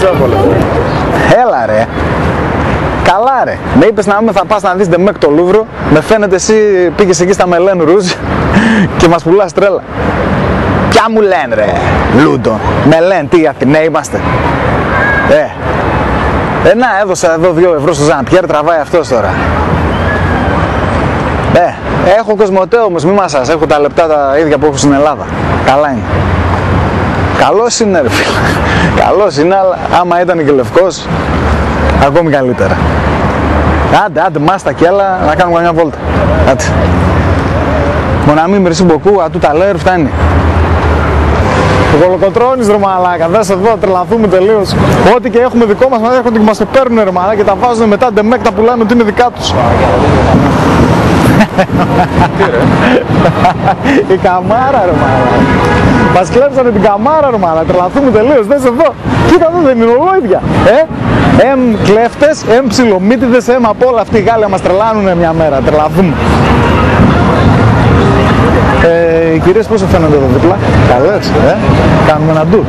Μητσόπολο. Έλα ρε. Καλά ρε. Με είπες να είμαι θα πας να δεις Ντεμέκ το Λούβρο. Με φαίνεται εσύ πήγες εκεί στα Μουλέν Ρουζ και μας πουλάς τρέλα. Ποια Μουλέν ρε. Λούντο. Μελέν. Τι Αθηναίοι είμαστε. Ε. Ε, να, έδωσα εδώ 2 ευρώ στο Ζαν Πιέρ, τραβάει αυτός τώρα. Ε, έχω κοσμοτέ όμως, μη μασάς, έχω τα λεπτά τα ίδια που έχω στην Ελλάδα. Καλά είναι. Καλός είναι ρε φίλε. Καλός είναι, αλλά άμα ήταν και λευκός, ακόμη καλύτερα. Άντε, άντε, μάστα κι άλλα, να κάνουμε μια βόλτα. Άντε. Μοναμή μερσή μποκού, ατού τα λέω, φτάνει. Το κολοκοτρώνεις ρε μαλάκα, δεν σε δω, τρελαθούμε τελείως. Ό,τι και έχουμε δικό μας, μας έρχονται και μας το παίρνουν ρε μαλάκα και τα βάζουν μετά ντεμέκ, τα πουλάνε ότι είναι δικά τους. Η καμάρα ρε μαλάκα. Μας κλέψανε την καμάρα ρε μαλάκα, τρελαθούμε τελείως, δεν σε δω. Κοίτα εδώ δεν είναι ολόιδια. Ε, εμ κλέφτες, εμ ψιλομύτιδες, εμ από όλα αυτοί οι Γάλλοι μας τρελάνουνε μια μέρα, τρελαθούμε. Ε, οι κυρίες πόσο φαίνονται εδώ δίπλα, καλές, ε, κάνουμε ένα ντου.